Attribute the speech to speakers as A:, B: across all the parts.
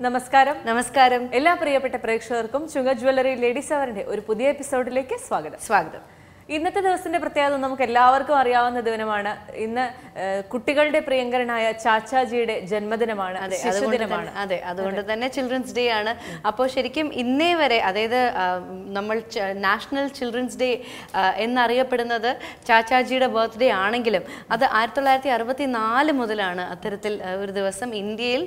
A: നമസ്കാരം.
B: നമസ്കാരം.
A: എല്ലാ പ്രിയപ്പെട്ട പ്രേക്ഷകർക്കും ചുങ്ക ജ്വല്ലറി ലേഡീസ് അവറിന്റെ ഒരു പുതിയ എപ്പിസോഡിലേക്ക് സ്വാഗതം.
B: സ്വാഗതം.
A: ഇന്നത്തെ ദിവസത്തിന്റെ പ്രത്യേകത നമുക്ക് എല്ലാവർക്കും അറിയാവുന്ന ദിനമാണ്. ഇന്ന് കുട്ടികളുടെ പ്രിയങ്കരനായ ചാച്ചാജിയുടെ ജന്മദിനമാണ് ശിശുദിനമാണ്.
B: അതെ അതുകൊണ്ട് തന്നെ ചിൽഡ്രൻസ് ഡേ ആണ്. അപ്പോൾ ശരിക്കും ഇന്നേ വരെ അതായത് നമ്മൾ നാഷണൽ ചിൽഡ്രൻസ് ഡേ എന്നറിയപ്പെടുന്നത് ചാച്ചാജിയുടെ ബർത്ത്ഡേ ആണെങ്കിലും അത് ആയിരത്തി തൊള്ളായിരത്തി അറുപത്തി നാല് മുതലാണ് അത്തരത്തിൽ ഒരു ദിവസം ഇന്ത്യയിൽ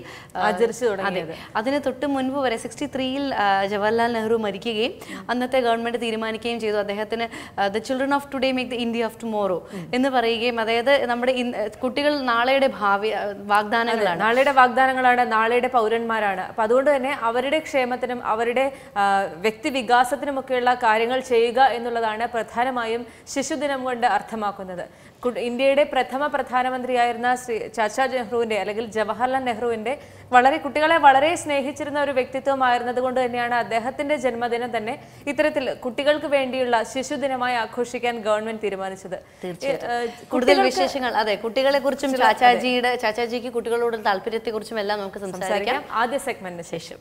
A: ആചരിച്ചു തുടങ്ങിയത്.
B: അതിന് തൊട്ട് മുൻപ് വരെ സിക്സ്റ്റി ത്രീയിൽ ജവഹർലാൽ നെഹ്റു മരിക്കുകയും അന്നത്തെ ഗവൺമെന്റ് തീരുമാനിക്കുകയും ചെയ്തു. അദ്ദേഹത്തിന് the children of today make the India of tomorrow എന്ന് പറയുകയും അതായത് നമ്മുടെ കുട്ടികൾ നാളെയുടെ ഭാവി വാഗ്ദാനങ്ങളാണ്.
A: നാളെയുടെ വാഗ്ദാനങ്ങളാണ് നാളെയുടെ പൗരന്മാരാണ്. അപ്പൊ അതുകൊണ്ട് തന്നെ അവരുടെ ക്ഷേമത്തിനും അവരുടെ വ്യക്തി വികാസത്തിനുമൊക്കെയുള്ള കാര്യങ്ങൾ ചെയ്യുക എന്നുള്ളതാണ് പ്രധാനമായും ശിശുദിനം കൊണ്ട് അർത്ഥമാക്കുന്നത്. ഇന്ത്യയുടെ പ്രഥമ പ്രധാനമന്ത്രിയായിരുന്ന ശ്രീ ചാച്ചാ നെഹ്റുവിന്റെ അല്ലെങ്കിൽ ജവഹർലാൽ നെഹ്റുവിന്റെ വളരെ കുട്ടികളെ വളരെ സ്നേഹിച്ചിരുന്ന ഒരു വ്യക്തിത്വമായിരുന്നതുകൊണ്ട് തന്നെയാണ് അദ്ദേഹത്തിന്റെ ജന്മദിനം തന്നെ ഇത്തരത്തിൽ കുട്ടികൾക്ക് വേണ്ടിയുള്ള ശിശുദിനമായി ആഘോഷിക്കാൻ ഗവൺമെന്റ് തീരുമാനിച്ചത്.
B: കൂടുതൽ വിശേഷങ്ങൾ അതെ കുട്ടികളെ കുറിച്ചും ചാച്ചാജിയുടെ ചാച്ചാജിക്ക് കുട്ടികളോടുള്ള താല്പര്യത്തെ കുറിച്ചും എല്ലാം നമുക്ക് സംസാരിക്കാം.
A: സംസാരിക്കാം. ആദ്യ സെഗ്മെന്റിന് ശേഷം.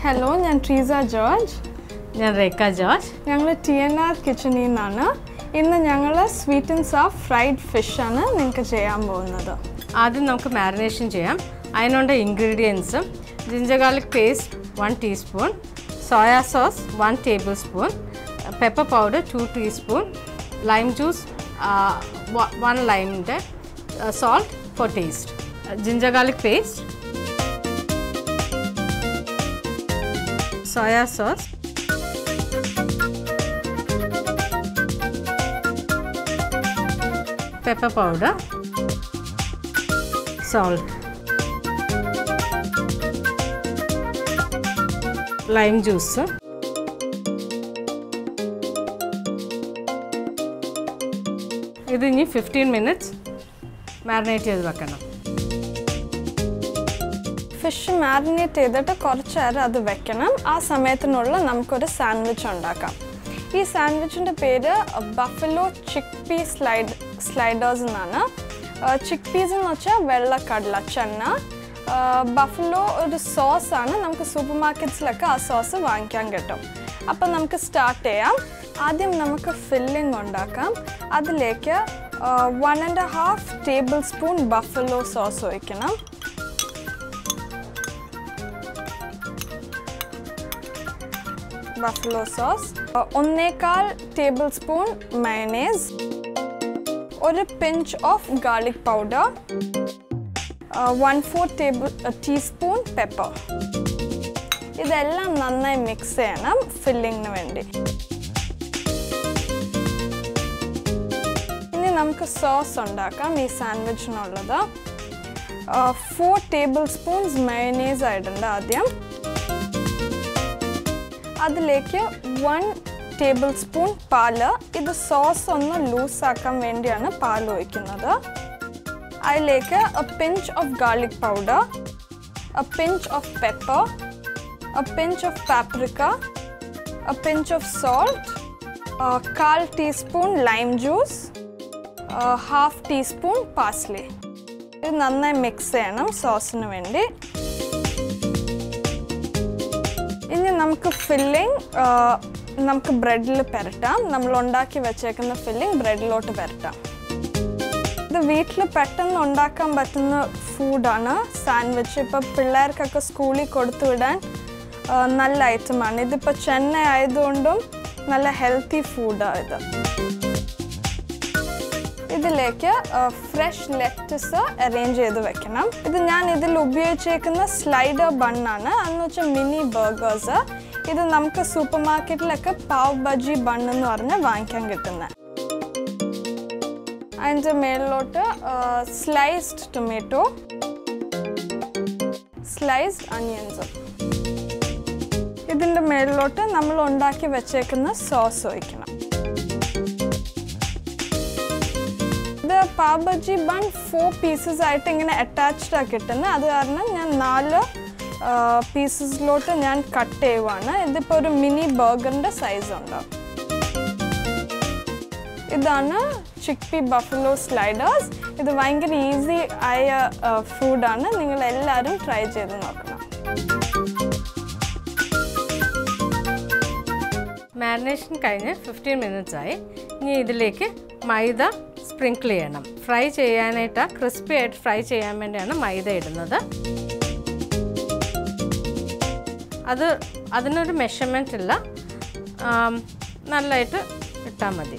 C: ഹലോ ഞാൻ ട്രീസ ജോർജ്.
D: ഞാൻ രേഖ ജോർജ്.
C: ഞങ്ങൾ ടി എൻ ആർ കിച്ചണിൽ നിന്നാണ്. ഇന്ന് ഞങ്ങൾ സ്വീറ്റ് ആൻഡ് സോഫ്റ്റ് ഫ്രൈഡ് ഫിഷാണ് നിങ്ങൾക്ക് ചെയ്യാൻ പോകുന്നത്.
D: ആദ്യം നമുക്ക് മാരിനേഷൻ ചെയ്യാം. അതിനുള്ള ഇൻഗ്രീഡിയൻസും ginger garlic paste one teaspoon soya sauce one table spoon pepper powder two teaspoon lime juice one ലൈമിന്റെ salt for taste ginger garlic paste soya sauce pepper powder, salt, lime juice, ഇത് ഇനി fifteen minutes marinate ചെയ്ത് വെക്കണം.
C: Fish marinate ചെയ്തിട്ട് കുറച്ച് നേരം അത് വെക്കണം. ആ സമയത്തിനുള്ള നമുക്കൊരു സാൻഡ്വിച്ച് ഉണ്ടാക്കാം. ഈ സാൻഡ്വിച്ചിന്റെ പേര് buffalo chick pea slide sliders എന്നാണ്. ചിക്ക് പീസ് എന്ന് വെച്ചാൽ വെള്ളക്കടല ചെണ്ണ ബഫലോ ഒരു സോസാണ് നമുക്ക് സൂപ്പർ മാർക്കറ്റ്സിലൊക്കെ ആ സോസ് വാങ്ങിക്കാൻ കിട്ടും. അപ്പം നമുക്ക് സ്റ്റാർട്ട് ചെയ്യാം. ആദ്യം നമുക്ക് ഫില്ലിംഗ് ഉണ്ടാക്കാം. അതിലേക്ക് one and half table spoon buffalo sauce ഒഴിക്കണം. ബഫലോ സോസ് ഒന്നേക്കാൾ ടേബിൾ സ്പൂൺ മയണേസ് ഒരു pinch of garlic powder one four table teaspoon pepper ഇതെല്ലാം നന്നായി മിക്സ് ചെയ്യണം ഫില്ലിങ്ങിന് വേണ്ടി. ഇനി നമുക്ക് സോസ് ഉണ്ടാക്കാം ഈ സാൻഡ്വിച്ചിനുള്ളത് ഫോർ ടേബിൾ സ്പൂൺസ് മയണേസ് ആയിട്ടുണ്ട് ആദ്യം. അതിലേക്ക് വൺ ടേബിൾ സ്പൂൺ പാൽ. ഇത് സോസ് ഒന്ന് ലൂസാക്കാൻ വേണ്ടിയാണ് പാൽ ഒഴിക്കുന്നത്. അതിലേക്ക് a pinch of garlic powder a pinch of pepper a pinch of paprika a pinch of salt കാൽ teaspoon lime juice half teaspoon parsley ഇത് നന്നായി മിക്സ് ചെയ്യണം സോസിന് വേണ്ടി. ഇനി നമുക്ക് ഫില്ലിംഗ് നമുക്ക് ബ്രെഡിൽ പുരട്ടാം. നമ്മൾ ഉണ്ടാക്കി വെച്ചേക്കുന്ന ഫില്ലിംഗ് ബ്രെഡിലോട്ട് പുരട്ടാം. ഇത് വീട്ടിൽ പെട്ടെന്ന് ഉണ്ടാക്കാൻ പറ്റുന്ന ഫുഡാണ് സാൻഡ്വിച്ച് ഇപ്പോൾ പിള്ളേർക്കൊക്കെ സ്കൂളിൽ കൊടുത്തു വിടാൻ നല്ല ഐറ്റമാണ് ഇതിപ്പോൾ ചെന്നൈ ആയതുകൊണ്ടും നല്ല ഹെൽത്തി ഫുഡാണ് ഇത്. ഇതിലേക്ക് ഫ്രഷ് ലെറ്റസ് അറേഞ്ച് ചെയ്ത് വെക്കണം. ഇത് ഞാൻ ഇതിൽ ഉപയോഗിച്ചേക്കുന്ന സ്ലൈഡർ ബണ്ണാണ് അതെന്ന് വെച്ചാൽ മിനി ബർഗേഴ്സ് ഇത് നമുക്ക് സൂപ്പർ മാർക്കറ്റിലൊക്കെ പാവ് ബജി ബൺ എന്ന് പറഞ്ഞ് വാങ്ങിക്കാൻ കിട്ടുന്നത് അതിന്റെ മേളിലോട്ട് സ്ലൈസ്ഡ് ടൊമാറ്റോ സ്ലൈസ്ഡ് അണിയൻസും ഇതിന്റെ മേളിലോട്ട് നമ്മൾ ഉണ്ടാക്കി വെച്ചേക്കുന്ന സോസ് ഒഴിക്കണം. ഇത് pav bhaji bun four pieces ആയിട്ട് ഇങ്ങനെ അറ്റാച്ച്ഡ് ആ കിട്ടുന്നത് അത് കാരണം ഞാൻ നാല് പീസസിലോട്ട് ഞാൻ കട്ട് ചെയ്യുവാണ്. ഇതിപ്പോൾ ഒരു മിനി ബർഗറിന്റെ സൈസ് ഉണ്ട്. ഇതാണ് ചിക്പി ബഫലോ സ്ലൈഡേഴ്സ് ഇത് ഭയങ്കര ഈസി ആയ ഫുഡാണ് നിങ്ങൾ എല്ലാവരും ട്രൈ ചെയ്ത് നോക്കണം.
D: മാരിനേഷൻ കഴിഞ്ഞ് ഫിഫ്റ്റീൻ മിനിറ്റ്സ് ആയി. ഇനി ഇതിലേക്ക് മൈദ സ്പ്രിങ്കിൾ ചെയ്യണം. ഫ്രൈ ചെയ്യാനായിട്ട് ക്രിസ്പി ആയിട്ട് ഫ്രൈ ചെയ്യാൻ വേണ്ടിയാണ് മൈദ ഇടുന്നത്. അത് അതിനൊരു മെഷർമെന്റ് ഇല്ല. നല്ലതായിട്ട് ഇട്ടാൽ മതി.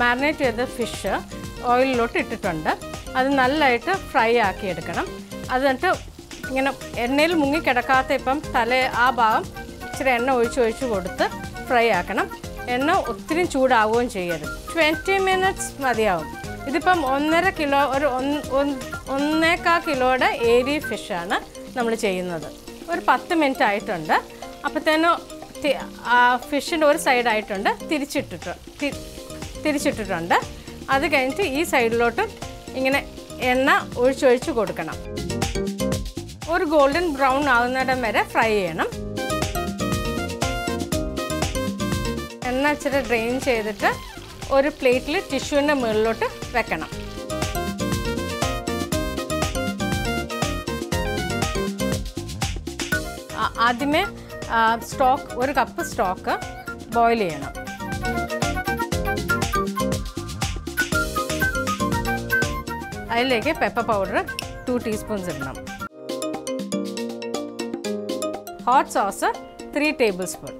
D: മാരിനേറ്റ് ചെയ്ത ഫിഷ് ഓയിലിലോട്ട് ഇട്ടിട്ടുണ്ട്. അത് നല്ലതായിട്ട് ഫ്രൈ ആക്കി എടുക്കണം. അത് എന്നിട്ട് ഇങ്ങനെ എണ്ണയിൽ മുങ്ങി കിടക്കാത്ത ഇപ്പം തല ആ ഭാഗം ഇച്ചിരി എണ്ണ ഒഴിച്ച് ഒഴിച്ച് കൊടുത്ത് ഫ്രൈ ആക്കണം. എണ്ണ ഒത്തിരി ചൂടാവുകയും ചെയ്യരുത്. ട്വന്റി മിനിറ്റ്സ് മതിയാവും. ഇതിപ്പം ഒന്നര കിലോ ഒരു ഒന്ന്- ഒന്ന്- ഒന്നേക്കാ കിലോയുടെ ഏരി ഫിഷാണ് നമ്മൾ ചെയ്യുന്നത്. ഒരു പത്ത് മിനിറ്റ് ആയിട്ടുണ്ട്. അപ്പോഴത്തേനും ഫിഷിന്റെ ഒരു സൈഡായിട്ടുണ്ട് തിരിച്ചിട്ടിട്ട് തിരിച്ചിട്ടിട്ടുണ്ട്. അത് കഴിഞ്ഞിട്ട് ഈ സൈഡിലോട്ട് ഇങ്ങനെ എണ്ണ ഒഴിച്ചൊഴിച്ച് കൊടുക്കണം. ഒരു ഗോൾഡൻ ബ്രൗൺ ആകുന്നിടം വരെ ഫ്രൈ ചെയ്യണം. എണ്ണ ഇച്ചിരി ഡ്രെയിൻ ചെയ്തിട്ട് ഒരു പ്ലേറ്റിൽ ടിഷ്യൂവിന്റെ മുകളിലോട്ട് വെക്കണം. ആദ്യമേ സ്റ്റോക്ക് ഒരു കപ്പ് സ്റ്റോക്ക് ബോയിൽ ചെയ്യണം. അതിലേക്ക് പെപ്പർ പൗഡർ ടു ടീസ്പൂൺസ് ഇടണം. Hot sauce three table spoon.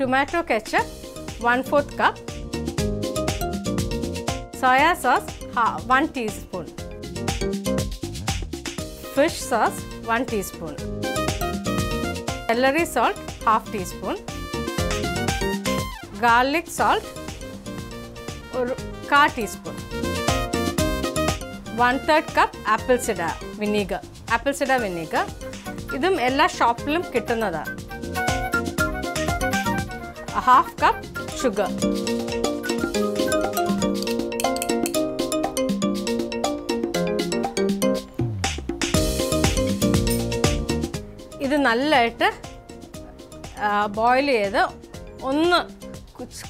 D: Tomato ketchup one fourth cup soya sauce one teaspoon fish sauce one teaspoon celery salt half teaspoon garlic salt ഒരു കാ teaspoon one third cup apple cider vinegar apple cider vinegar ഇതും എല്ലാ ഷോപ്പിലും കിട്ടുന്നതാണ് half cup sugar ഇത് നല്ലതായിട്ട് boil ചെയ്ത് ഒന്ന്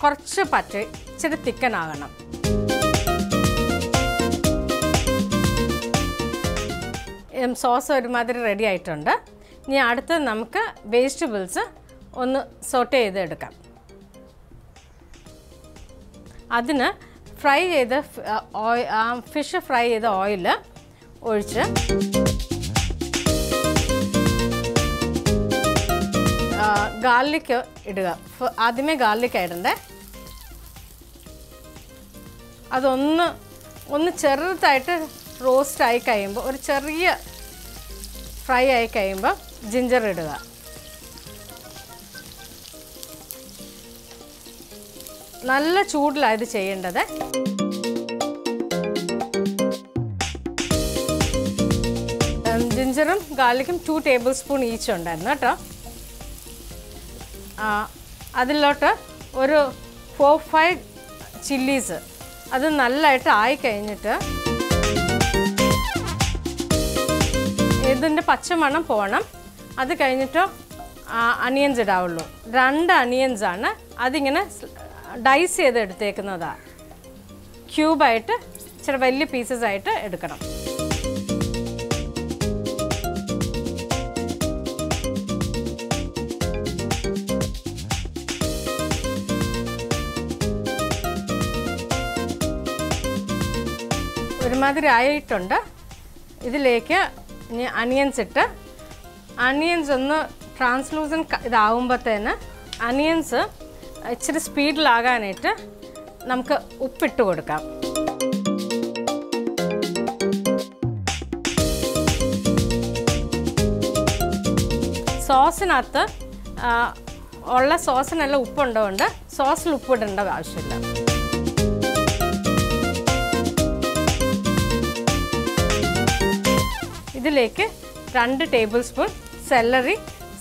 D: കുറച്ച് പറ്റ ഇച്ചിരി തിക്കനാകണം. സോസ് ഒരുമാതിരി റെഡി ആയിട്ടുണ്ട്. ഇനി അടുത്ത് നമുക്ക് വെജിറ്റബിൾസ് ഒന്ന് സോട്ട് ചെയ്തെടുക്കാം. അതിന് ഫ്രൈ ചെയ്ത ഫിഷ് ഫ്രൈ ചെയ്ത ഓയിൽ ഒഴിച്ച് ഗാർലിക്ക് ഇടുക. ആദ്യമേ ഗാർലിക്ക് ഇടണ്ടേ അതൊന്ന് ഒന്ന് ചെറുതായിട്ട് റോസ്റ്റ് ആയി കഴിയുമ്പോൾ ഒരു ചെറിയ ഫ്രൈ ആയി കഴിയുമ്പോൾ ജിഞ്ചർ ഇടുക. നല്ല ചൂടിലാണ് ഇത് ചെയ്യേണ്ടത്. ജിഞ്ചറും ഗാർലിക്കും ടു ടേബിൾ സ്പൂൺ ഈച്ച് ഉണ്ടായിരുന്നു കേട്ടോ. അതിലോട്ട് ഒരു ഫോർ ഫൈവ് ചില്ലീസ് അത് നല്ലതായിട്ട് ആയി കഴിഞ്ഞിട്ട് ഇതിന്റെ പച്ചമണം പോകണം. അത് കഴിഞ്ഞിട്ട് അണിയൻസ് ഇടാവുള്ളൂ. രണ്ട് അനിയൻസാണ് അതിങ്ങനെ ഡൈസ് ചെയ്ത് എടുത്തേക്കുന്നതാണ് ക്യൂബായിട്ട് ഇച്ചിരി വലിയ പീസസ് ആയിട്ട് എടുക്കണം. ഒരുമാതിരി ആയിട്ടുണ്ട്. ഇതിലേക്ക് ഇനി അനിയൻസ് ഇട്ട് അനിയൻസ് ഒന്ന് ട്രാൻസ്ലൂസൻ ഇതാവുമ്പോഴത്തേന് അണിയൻസ് ഇച്ചിരി സ്പീഡിലാകാനായിട്ട് നമുക്ക് ഉപ്പിട്ട് കൊടുക്കാം. സോസിനകത്ത് ഉള്ള സോസിനെല്ലാം ഉപ്പുണ്ടതുകൊണ്ട് സോസിൽ ഉപ്പിടേണ്ട ആവശ്യമില്ല. ഇതിലേക്ക് രണ്ട് ടേബിൾ സ്പൂൺ സെല്ലറി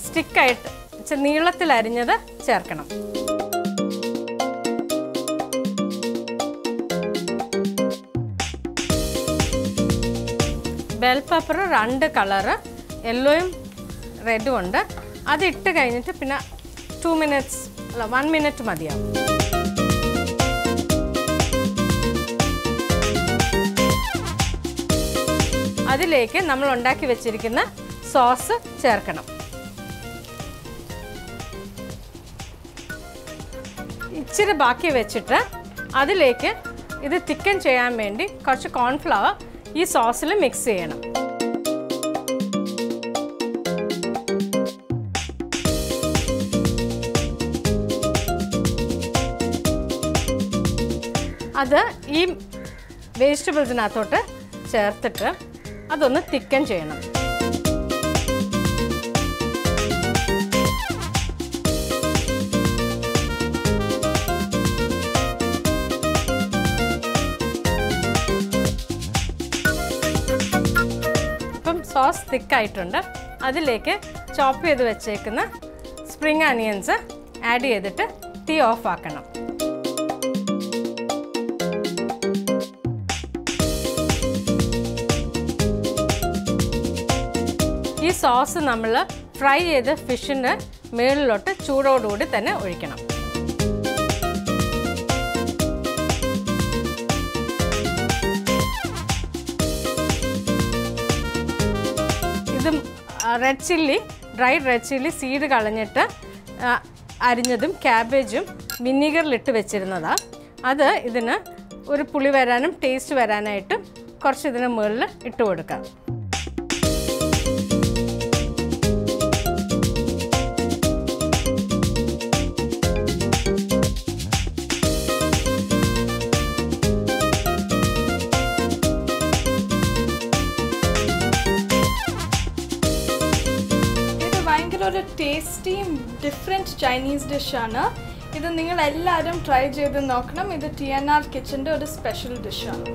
D: സ്റ്റിക്കായിട്ട് നീളത്തിൽ അരിഞ്ഞത് ചേർക്കണം. ബെൽ പെപ്പർ രണ്ട് കളറ് യെല്ലോയും റെഡും ഉണ്ട്. അത് ഇട്ട് കഴിഞ്ഞിട്ട് പിന്നെ ടു മിനിറ്റ്സ് അല്ല വൺ മിനിറ്റ് മതിയാവും. അതിലേക്ക് നമ്മൾ ഉണ്ടാക്കി വെച്ചിരിക്കുന്ന സോസ് ചേർക്കണം. ഇച്ചിരി ബാക്കി വെച്ചിട്ട് അതിലേക്ക് ഇത് തിക്കൻ ചെയ്യാൻ വേണ്ടി കുറച്ച് കോൺഫ്ലവർ ഈ സോസിൽ മിക്സ് ചെയ്യണം. അത് ഈ വെജിറ്റബിൾസിനകത്തോട്ട് ചേർത്തിട്ട് അതൊന്ന് തിക്കൻ ചെയ്യണം. സോസ് തിക്കായിട്ടുണ്ട്. അതിലേക്ക് ചോപ്പ് ചെയ്ത് വെച്ചേക്കുന്ന സ്പ്രിങ് അനിയൻസ് ആഡ് ചെയ്തിട്ട് തീ ഓഫ് ആക്കണം. ഈ സോസ് നമ്മൾ ഫ്രൈ ചെയ്ത് ഫിഷിന്റെ മേളിലോട്ട് ചൂടോടുകൂടി തന്നെ ഒഴിക്കണം. Red chilli dried red chilli seed കളഞ്ഞിട്ട് അരിഞ്ഞതും ക്യാബേജും വിനീഗറിലിട്ട് വെച്ചിരുന്നതാണ് അത് ഇതിന് ഒരു പുളി വരാനും ടേസ്റ്റ് വരാനായിട്ട് കുറച്ച് ഇതിന് മുകളിൽ ഇട്ട് കൊടുക്കാം.
C: ചൈനീസ് ഡിഷാണ് ഇത് നിങ്ങൾ എല്ലാവരും ട്രൈ ചെയ്ത് നോക്കണം. ഇത് ടി എൻ ആർ കിച്ചന്റെ ഒരു സ്പെഷ്യൽ ഡിഷാണ്